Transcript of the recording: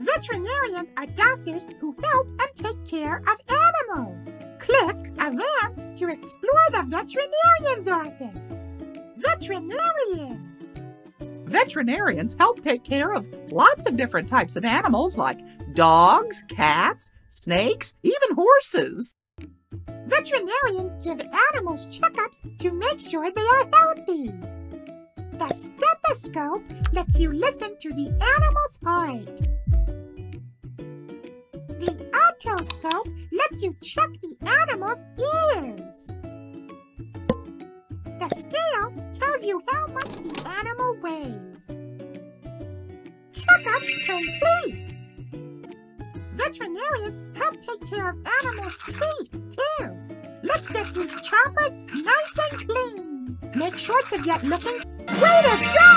Veterinarians are doctors who help and take care of animals. Click around to explore the veterinarian's office. Veterinarian. Veterinarians help take care of lots of different types of animals like dogs, cats, snakes, even horses. Veterinarians give animals checkups to make sure they are healthy. The stethoscope lets you listen to the animal's heart. The otoscope lets you check the animal's ears. The scale tells you how much the animal weighs. Checkup complete! Veterinarians help take care of animals' teeth, too. Let's get these choppers nice and clean. Make sure to get looking way to go!